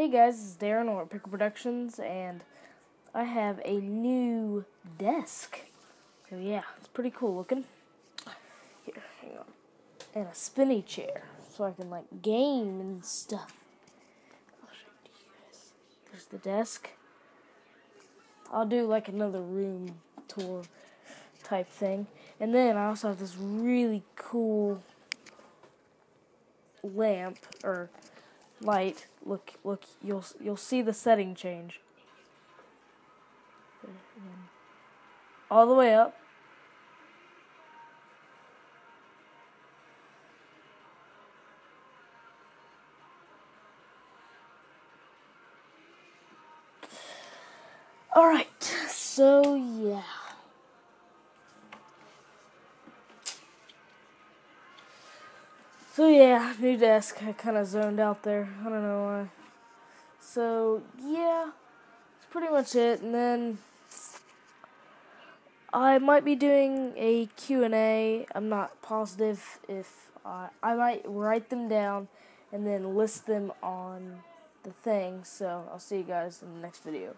Hey guys, is Darren over at Pickle Productions, and I have a new desk. So yeah, it's pretty cool looking. Here, hang on. And a spinny chair, so I can like game and stuff. I'll show you guys. There's the desk. I'll do like another room tour type thing. And then I also have this really cool lamp or light. Look, look, you'll you'll see the setting change. All the way up. All right. So, yeah. So yeah, new desk. I kind of zoned out there. I don't know why. So yeah, that's pretty much it. And then I might be doing a Q&A. I'm not positive if I I might write them down and then list them on the thing. So I'll see you guys in the next video.